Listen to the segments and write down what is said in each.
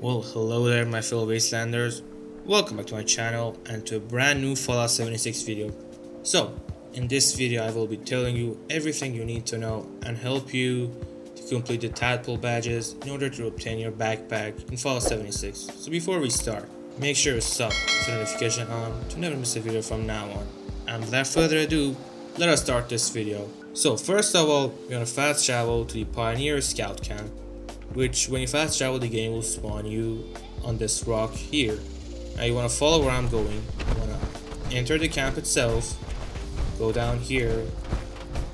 Well, hello there my fellow Wastelanders. Welcome back to my channel and to a brand new Fallout 76 video. So, in this video I will be telling you everything you need to know and help you to complete the tadpole badges in order to obtain your backpack in Fallout 76. So before we start, make sure to sub with the notification on to never miss a video from now on. And without further ado, let us start this video. So first of all, we're gonna fast travel to the Pioneer Scout Camp, which when you fast travel the game will spawn you on this rock here. Now you wanna follow where I'm going, you wanna enter the camp itself, go down here,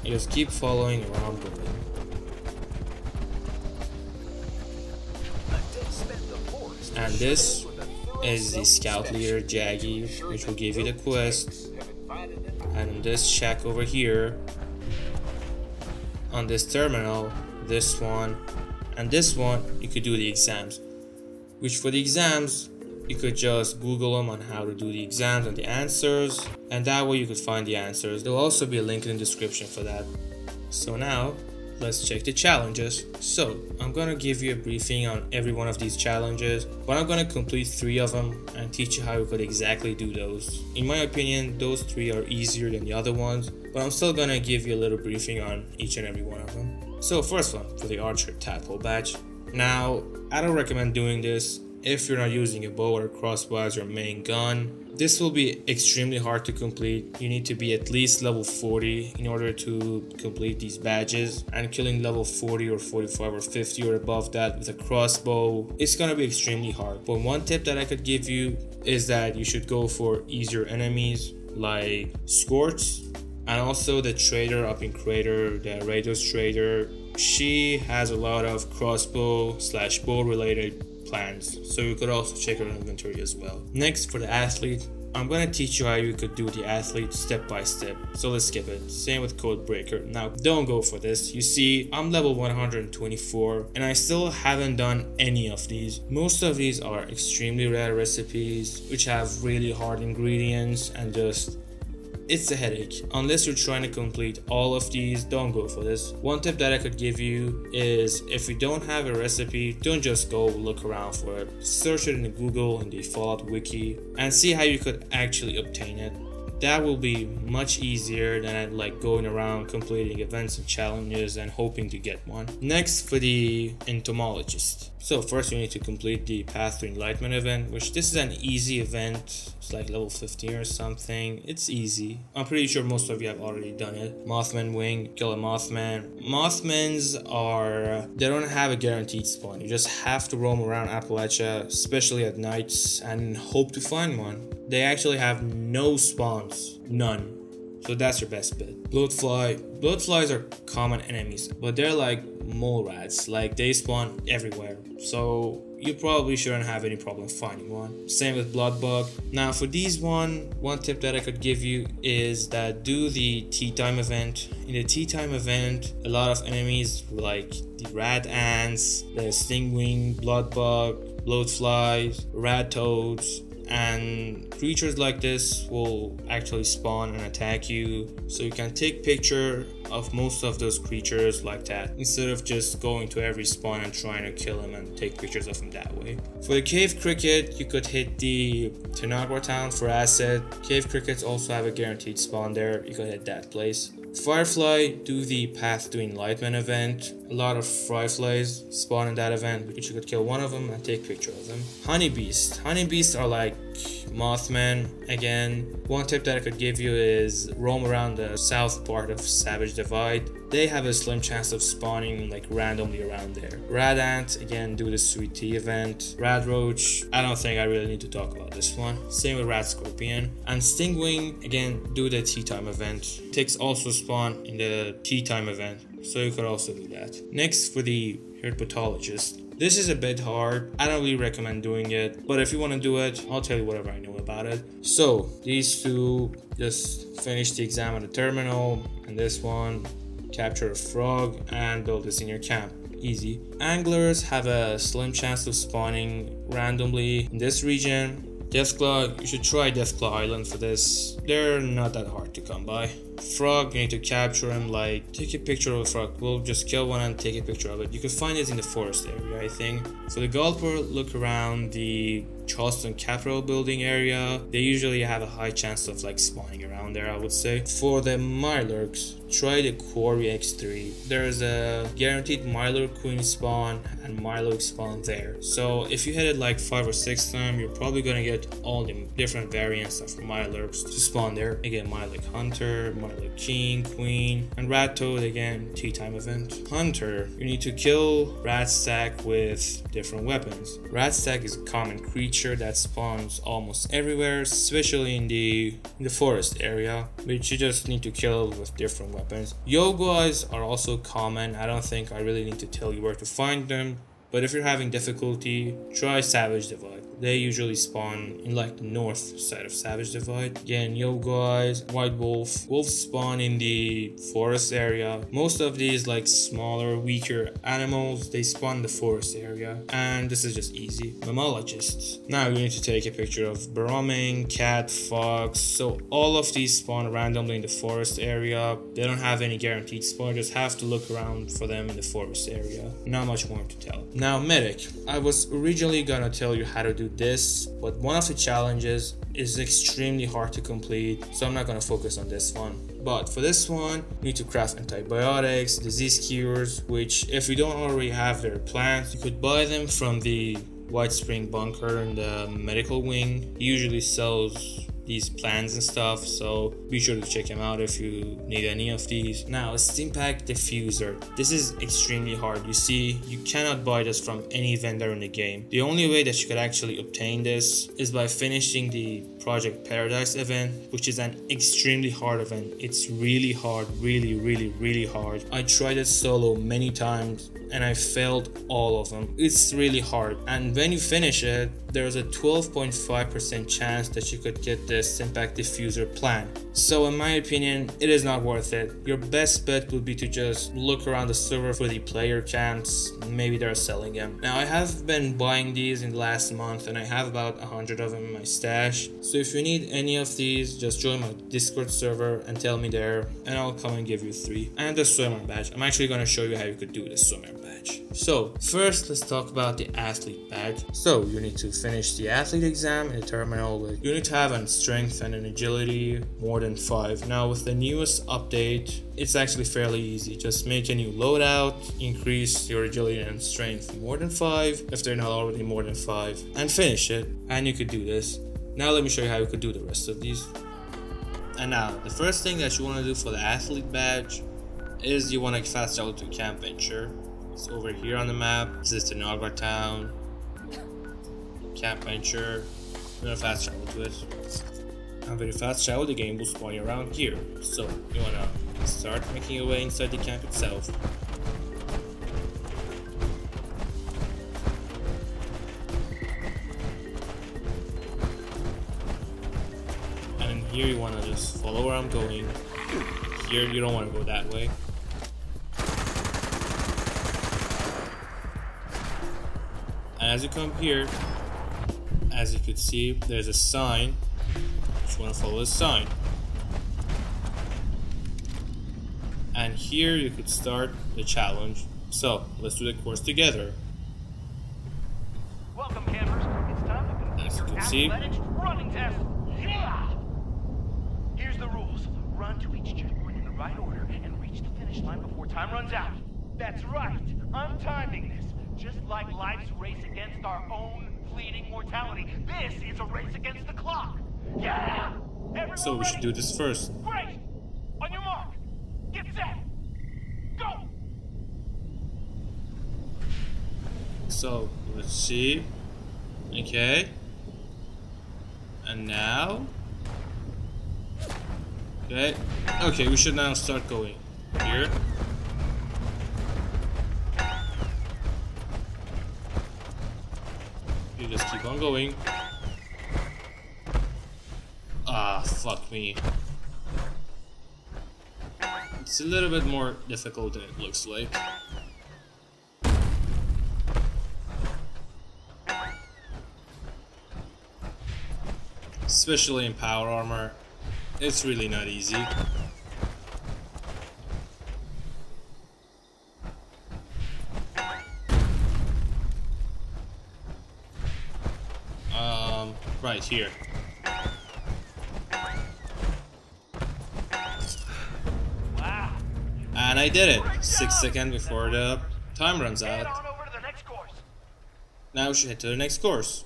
and just keep following where I'm going. And this is the scout leader Jaggy, which will give you the quest. And this shack over here, on this terminal, this one, and this one, you could do the exams. Which for the exams, you could just Google them on how to do the exams and the answers, and that way you could find the answers. There'll also be a link in the description for that. So now, let's check the challenges. So, I'm gonna give you a briefing on every one of these challenges, but I'm gonna complete three of them and teach you how you could exactly do those. In my opinion, those three are easier than the other ones, but I'm still gonna give you a little briefing on each and every one of them. So first one, for the Archer Tadpole Badge. Now, I don't recommend doing this if you're not using a bow or a crossbow as your main gun. This will be extremely hard to complete. You need to be at least level 40 in order to complete these badges and killing level 40 or 45 or 50 or above that with a crossbow it's gonna be extremely hard. But one tip that I could give you is that you should go for easier enemies like Scorch and also the trader up in Crater, the Rados trader. She has a lot of crossbow slash bow related plans, so you could also check her inventory as well. Next, for the athlete, I'm gonna teach you how you could do the athlete step by step, so let's skip it. Same with Codebreaker. Now, don't go for this. You see, I'm level 124, and I still haven't done any of these. Most of these are extremely rare recipes, which have really hard ingredients and just it's a headache. Unless you're trying to complete all of these, don't go for this. One tip that I could give you is if you don't have a recipe, don't just go look around for it. Search it in Google in the Fallout wiki and see how you could actually obtain it that will be much easier than uh, like going around completing events and challenges and hoping to get one. Next for the entomologist. So first you need to complete the Path to Enlightenment event, which this is an easy event. It's like level 15 or something. It's easy. I'm pretty sure most of you have already done it. Mothman wing, kill a Mothman. Mothmans are, they don't have a guaranteed spawn. You just have to roam around Appalachia, especially at nights, and hope to find one. They actually have no spawns, none. So that's your best bet. Bloodfly. Bloodflies are common enemies, but they're like mole rats. Like they spawn everywhere. So you probably shouldn't have any problem finding one. Same with Bloodbug. Now for these one, one tip that I could give you is that do the tea time event. In the tea time event, a lot of enemies like the rad ants, the stingwing, bloodbug, bloatflies, rad toads, and creatures like this will actually spawn and attack you. So you can take picture of most of those creatures like that instead of just going to every spawn and trying to kill them and take pictures of them that way. For the cave cricket you could hit the Tanagra town for asset. Cave crickets also have a guaranteed spawn there. You could hit that place. Firefly do the Path to Enlightenment event. A lot of fireflies spawn in that event, which you could kill one of them and take picture of them. Honeybeast. Honeybeasts are like Mothman. Again, one tip that I could give you is roam around the south part of Savage Divide. They have a slim chance of spawning like randomly around there. Rad Ant, again, do the Sweet Tea event. Rad Roach, I don't think I really need to talk about this one. Same with Rad Scorpion. And Stingwing, again, do the Tea Time event. Ticks also spawn in the Tea Time event, so you could also do that. Next, for the Herpetologist. This is a bit hard. I don't really recommend doing it, but if you want to do it, I'll tell you whatever I know about it. So, these two just finish the exam at the terminal, and this one capture a frog and build this in your camp. Easy. Anglers have a slim chance of spawning randomly in this region. Deathclaw, you should try Deathclaw Island for this. They're not that hard to come by. Frog, you need to capture him, like, take a picture of a frog. We'll just kill one and take a picture of it. You can find it in the forest area, I think. For the Gulper, look around the Charleston Capitol building area. They usually have a high chance of like spawning around there, I would say. For the Mirelurks, try the Quarry X3. There's a guaranteed Mirelurk Queen spawn and Mirelurk spawn there. So if you hit it like 5 or 6 times, you're probably gonna get all the different variants of Mirelurks to spawn there. Again, Mirelurk Hunter, Mirelurk King, Queen, and Rad Toad again, tea time event. Hunter, you need to kill Rad Stag with different weapons. Rad Stag is a common creature that spawns almost everywhere, especially in the in the forest area, which you just need to kill with different weapons. Yao Guais are also common. I don't think I really need to tell you where to find them. But if you're having difficulty, try Savage Divide. They usually spawn in like the north side of Savage Divide. Again, guys White Wolf. Wolves spawn in the forest area. Most of these like smaller, weaker animals, they spawn the forest area. And this is just easy. Mammalogists. Now you need to take a picture of Brahmin, cat, fox. So all of these spawn randomly in the forest area. They don't have any guaranteed spawn. Just have to look around for them in the forest area. Not much more to tell. Now medic. I was originally gonna tell you how to do this, but one of the challenges is extremely hard to complete, so I'm not gonna focus on this one. But for this one, you need to craft antibiotics, disease cures, which if you don't already have their plants, you could buy them from the White Spring Bunker in the medical wing. He usually sells these plans and stuff so be sure to check them out if you need any of these. Now a pack diffuser. This is extremely hard. You see you cannot buy this from any vendor in the game. The only way that you could actually obtain this is by finishing the project paradise event which is an extremely hard event it's really hard really really really hard i tried it solo many times and I failed all of them. It's really hard. And when you finish it, there's a 12.5% chance that you could get the Stimpak Diffuser plan. So in my opinion, it is not worth it. Your best bet would be to just look around the server for the player camps. Maybe they're selling them. Now I have been buying these in the last month and I have about 100 of them in my stash. So if you need any of these, just join my Discord server and tell me there and I'll come and give you three. And the swimmer badge. I'm actually to show you how you could do the swimmer badge. So first let's talk about the athlete badge. So you need to finish the athlete exam in the terminal you need to have a strength and an agility more than 5. Now with the newest update it's actually fairly easy. Just make a new loadout, increase your agility and strength more than 5 if they're not already more than 5 and finish it and you could do this. Now let me show you how you could do the rest of these. And now the first thing that you want to do for the athlete badge is you want to fast travel to Camp Venture. It's over here on the map. This is Tanagra town. Camp Venture. I'm gonna fast travel to it. And very fast travel, the game will spawn you around here. So you wanna start making your way inside the camp itself. Here you wanna just follow where I'm going. Here you don't wanna go that way. And as you come here, as you could see, there's a sign. Just want to follow the sign. And here you could start the challenge. So, let's do the course together. Welcome, campers. It's time to complete As you your can see. athletics running test. Yeah! Here's the rules. Run to each checkpoint in the right order and reach the finish line before time runs out. That's right. I'm timing this. Just like life's race against our own fleeting mortality. This is a race against the clock. Yeah! Everyone So we should do this first. Great! On your mark. Get set. Go! So, let's see. Okay. And now? Okay. Okay, we should now start going. Here. You just keep on going. fuck me. It's a little bit more difficult than it looks like. Especially in power armor, it's really not easy. Um, right here. I did it. Six seconds before the time runs out. on over to the next course. Now we should head to the next course.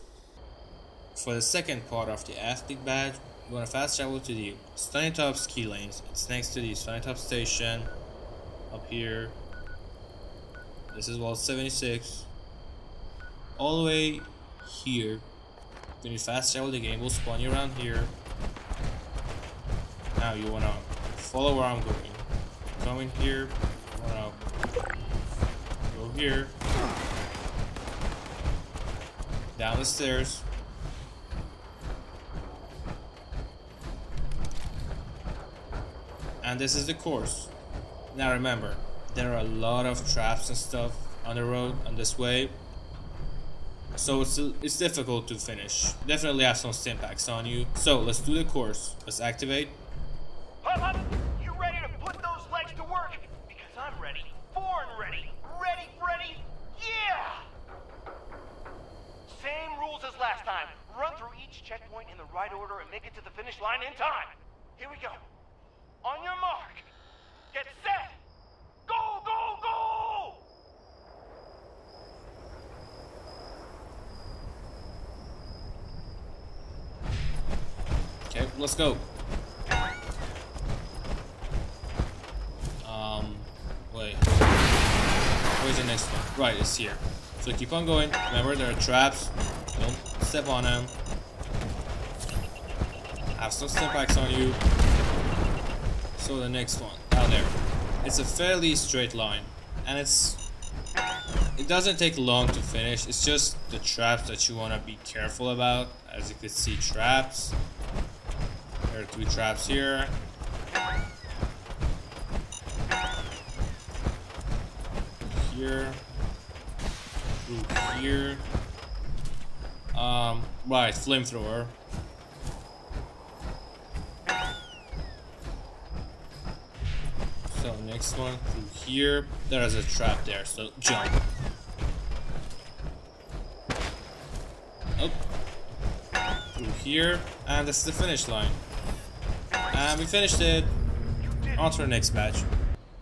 For the second part of the athlete badge, we want to fast travel to the Stonytop ski lanes. It's next to the Stonytop station. Up here. This is Vault 76. All the way here. When you fast travel the game will spawn you around here. Now you wanna follow where I'm going. In here. Go here. Down the stairs. And this is the course. Now remember, there are a lot of traps and stuff on the road on this way. So it's, it's difficult to finish. Definitely have some stimpaks on you. So let's do the course. Let's activate. Finish line in time. Here we go. On your mark. Get set. Go, go, go! Okay, let's go. Um, wait. Where's the next one? Right, it's here. So keep on going. Remember, there are traps. Don't step on them. Have some step on you. So the next one, down there. It's a fairly straight line. And it's... It doesn't take long to finish. It's just the traps that you want to be careful about. As you can see, traps. There are two traps here. Here. Through here. Um, right, flamethrower. So next one through here. There is a trap there, so jump. Up. Through here, and this is the finish line. And we finished it. On to the next batch.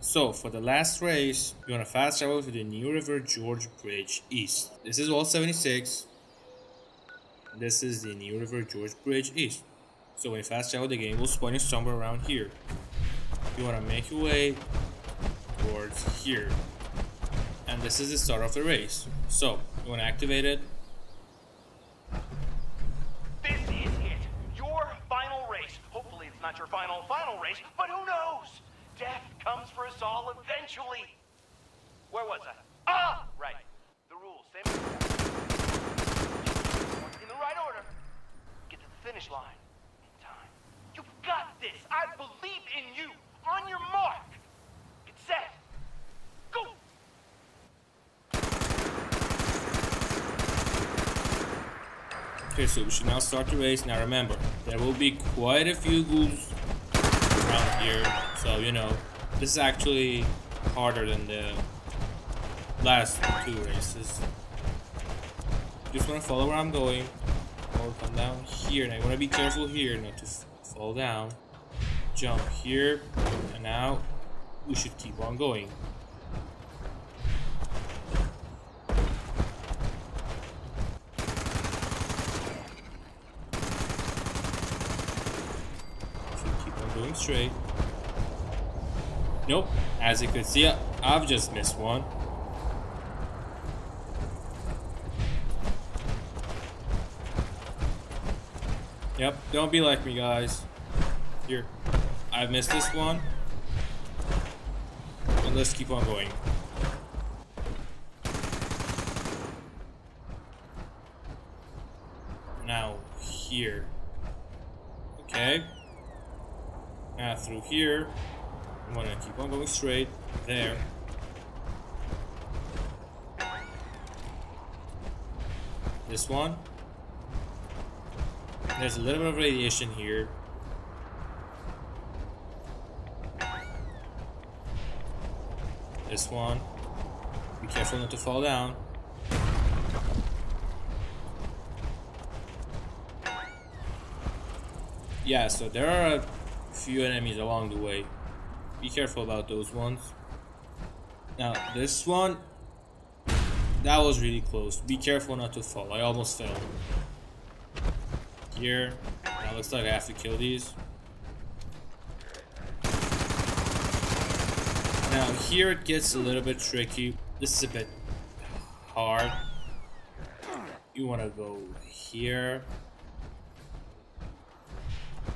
So, for the last race, you want to fast travel to the New River Gorge Bridge East. This is Vault 76. This is the New River Gorge Bridge East. So when you fast travel the game, will spawn you somewhere around here. You want to make your way towards here. And this is the start of the race. So, you want to activate it. This is it. Your final race. Hopefully it's not your final, final race, but who knows? Death comes for us all eventually. Where was I? Ah! Right. The rules. Same In the right order. Get to the finish line. In time. You got this. I believe in you. On your mark. Get set. Go! Okay, so we should now start the race. Now remember, there will be quite a few ghouls around here. So, you know, this is actually harder than the last two races. Just want to follow where I'm going. Or come down here. Now you want to be careful here not to fall down. Jump here. And now we should keep on going. Should keep on going straight. Nope. As you can see, I've just missed one. Yep, don't be like me, guys. Here, I've missed this one. And let's keep on going. Now, here. Okay. Now through here. I'm gonna keep on going straight. There. This one. There's a little bit of radiation here. This one. Be careful not to fall down. yeah, so there are few enemies along the way. Be careful about those ones. Now, this one, that was really close. Be careful not to fall. I almost fell. Here, now looks like I have to kill these. Now, here it gets a little bit tricky. This is a bit hard. You want to go here.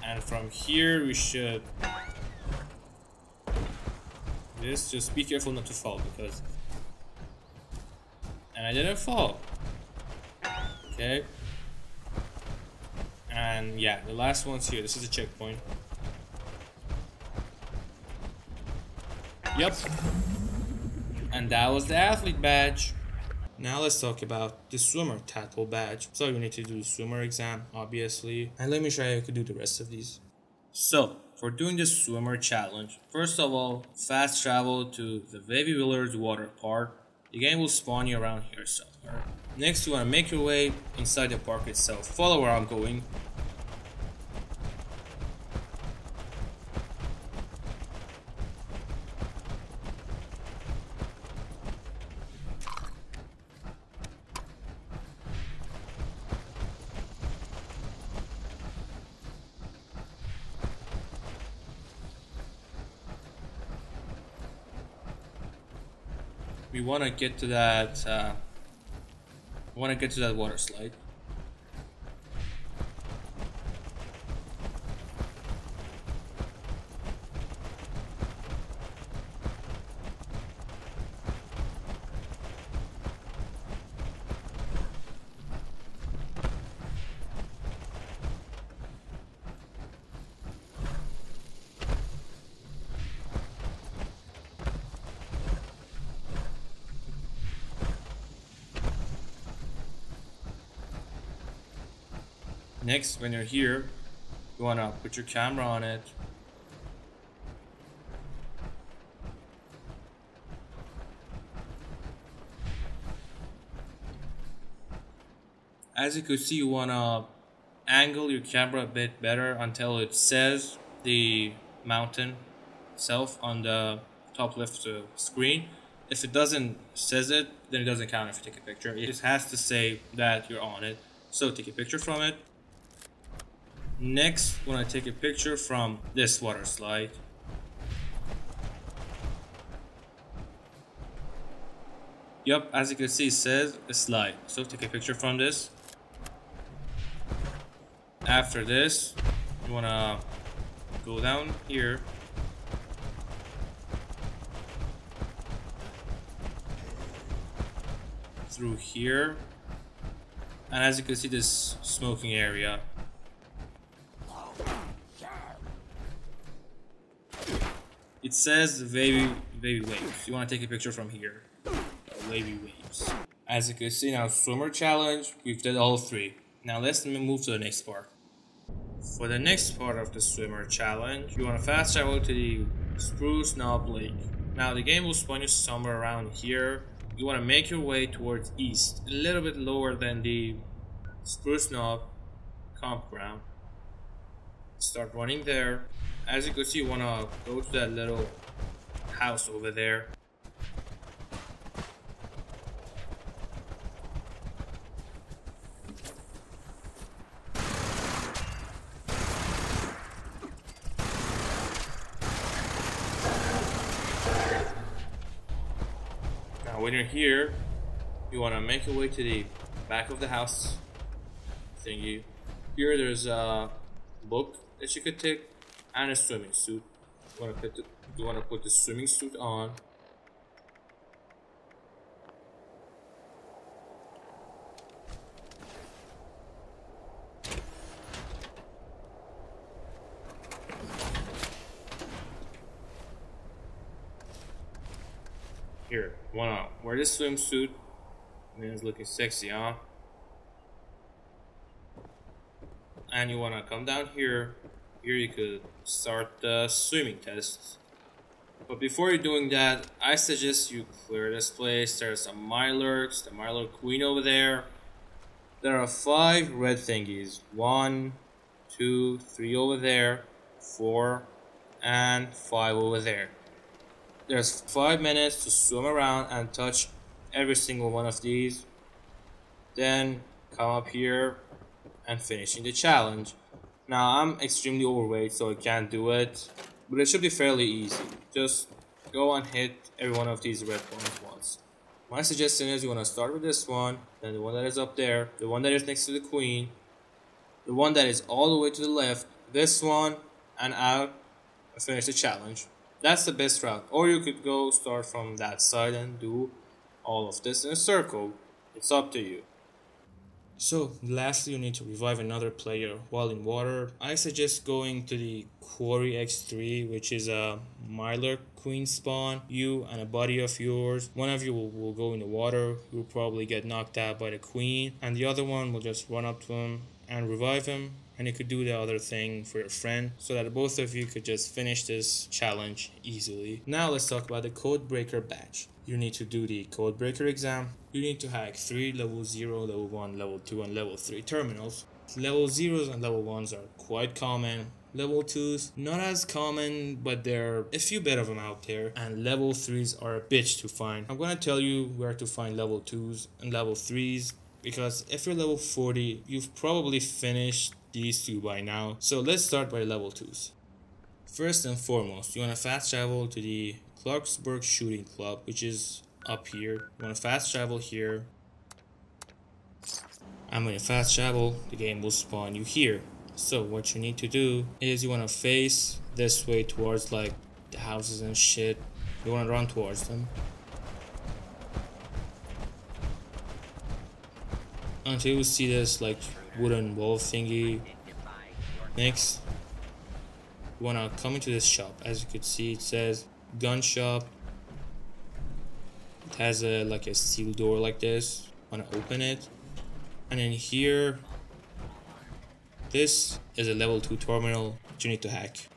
And from here we should... This, just be careful not to fall because... And I didn't fall. Okay. And yeah, the last one's here. This is a checkpoint. Yep. And that was the athlete badge. Now let's talk about the swimmer tackle badge. So you need to do the swimmer exam, obviously. And let me show you how you can do the rest of these. So, for doing the swimmer challenge, first of all, fast travel to the Wavy Willard's water park. The game will spawn you around here somewhere. Next, you want to make your way inside the park itself. Follow where I'm going. We want to get to that uh, want to get to that water slide Next, when you're here, you wanna put your camera on it. As you can see, you wanna angle your camera a bit better until it says the mountain itself on the top left the screen. If it doesn't says it, then it doesn't count if you take a picture. It just has to say that you're on it. So take a picture from it. Next, when I take a picture from this water slide. Yup, as you can see, it says slide. So take a picture from this. After this, you wanna go down here. Through here. And as you can see, this smoking area. It says wavy, wavy waves. You want to take a picture from here. Wavy waves. As you can see now, swimmer challenge, we've did all three. Now let's move to the next part. For the next part of the swimmer challenge, you want to fast travel to the Spruce Knob Lake. Now the game will spawn you somewhere around here. You want to make your way towards east, a little bit lower than the Spruce Knob campground. Start running there. As you can see, you want to go to that little house over there. Now when you're here, you want to make your way to the back of the house thingy. Here there's a book that you could take and a swimming suit. You wanna put the, you wanna put the swimming suit on. Here, wanna wear this swimsuit. Man's looking sexy, huh? And you wanna come down here here you could start the swimming tests. But before you're doing that, I suggest you clear this place. There's some Mirelurks, the Mirelurk Queen over there. There are five red thingies. One, two, three over there, four, and five over there. There's five minutes to swim around and touch every single one of these. Then come up here and finishing the challenge. Now I'm extremely overweight so I can't do it, but it should be fairly easy. Just go and hit every one of these red points once. My suggestion is you want to start with this one, then the one that is up there, the one that is next to the queen, the one that is all the way to the left, this one, and out, finish the challenge. That's the best route. Or you could go start from that side and do all of this in a circle. It's up to you. So, lastly, you need to revive another player while in water. I suggest going to the Quarry X3, which is a Mirelurk Queen spawn. You and a buddy of yours, one of you will, will go in the water, you'll probably get knocked out by the Queen, and the other one will just run up to him and revive him and you could do the other thing for your friend so that both of you could just finish this challenge easily. Now let's talk about the Codebreaker badge. You need to do the Codebreaker exam. You need to hack 3 level 0, level 1, level 2 and level 3 terminals. Level 0s and level 1s are quite common. Level 2s, not as common, but there are a few bit of them out there. And level 3s are a bitch to find. I'm gonna tell you where to find level 2s and level 3s because if you're level 40, you've probably finished these two by now. So let's start by level 2s. First and foremost, you want to fast travel to the Clarksburg Shooting Club, which is up here. You want to fast travel here. I'm you fast travel, the game will spawn you here. So what you need to do is you want to face this way towards like the houses and shit. You want to run towards them. Until you see this like wooden wall thingy. Next, you wanna come into this shop. As you can see, it says gun shop. It has a like a steel door like this. Wanna open it, and in here, this is a level two terminal that you need to hack.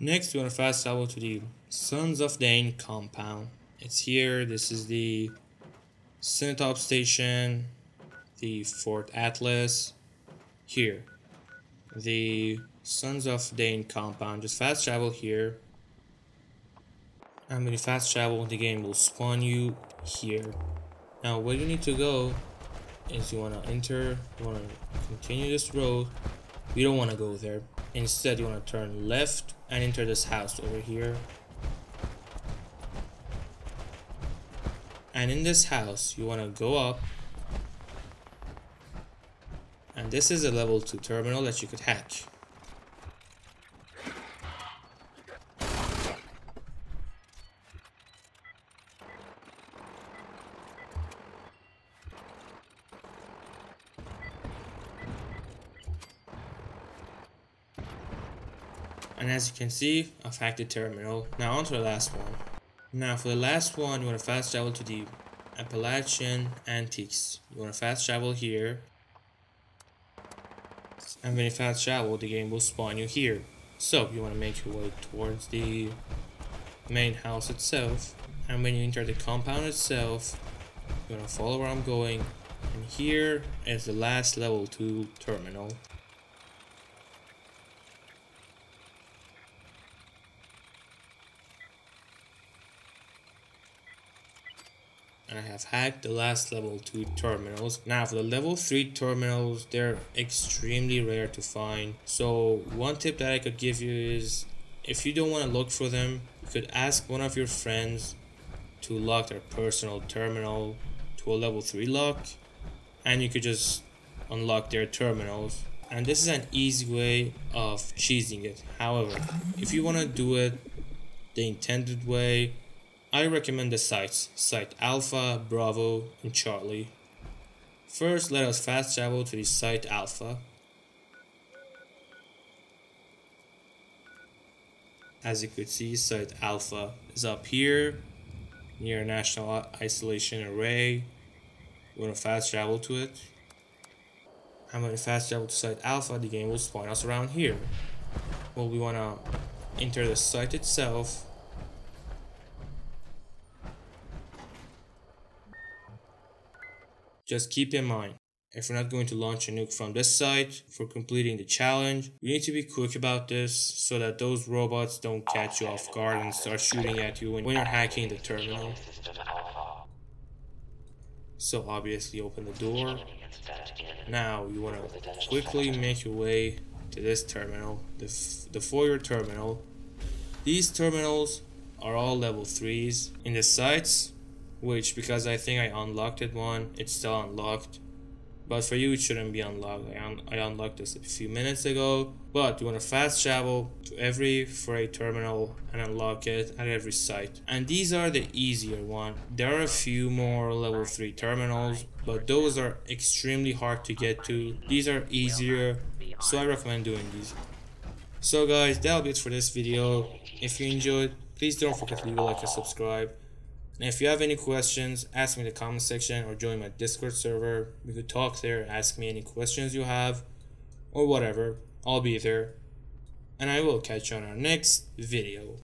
Next, we want to fast travel to the Sons of Dane compound. It's here. This is the Cinetop station, the Fort Atlas. Here, the Sons of Dane compound. Just fast travel here. And when you fast travel, the game will spawn you here. Now, where you need to go is you want to enter, you want to continue this road. You don't want to go there. Instead, you want to turn left and enter this house over here. And in this house, you want to go up. And this is a level 2 terminal that you could hatch And as you can see, I've hacked the terminal. Now onto the last one. Now for the last one, you want to fast travel to the Appalachian Antiques. You want to fast travel here. And when you fast travel, the game will spawn you here. So you want to make your way towards the main house itself. And when you enter the compound itself, you want to follow where I'm going. And here is the last level 2 terminal. I have hacked the last level 2 terminals. Now for the level 3 terminals, they're extremely rare to find. So one tip that I could give you is if you don't want to look for them, you could ask one of your friends to lock their personal terminal to a level 3 lock and you could just unlock their terminals and this is an easy way of cheesing it. However, if you want to do it the intended way, I recommend the sites, site Alpha, Bravo, and Charlie. First, let us fast travel to the site Alpha. As you could see, site Alpha is up here, near National Isolation Array. We want to fast travel to it. I'm to fast travel to site Alpha, the game will spawn us around here. Well, we want to enter the site itself. Just keep in mind, if we're not going to launch a nuke from this site for completing the challenge, we need to be quick about this so that those robots don't catch you off guard and start shooting at you when you're hacking the terminal. So obviously open the door. Now you want to quickly make your way to this terminal, the, the foyer terminal. These terminals are all level 3s. In the sites, which because I think I unlocked it one, it's still unlocked. But for you, it shouldn't be unlocked. I, un I unlocked this a few minutes ago. But you want to fast travel to every freight terminal and unlock it at every site. And these are the easier one. There are a few more level 3 terminals, but those are extremely hard to get to. These are easier, so I recommend doing these. So guys, that'll be it for this video. If you enjoyed, please don't forget to leave a like and subscribe. And if you have any questions, ask me in the comment section or join my Discord server. We could talk there, ask me any questions you have, or whatever. I'll be there. And I will catch you on our next video.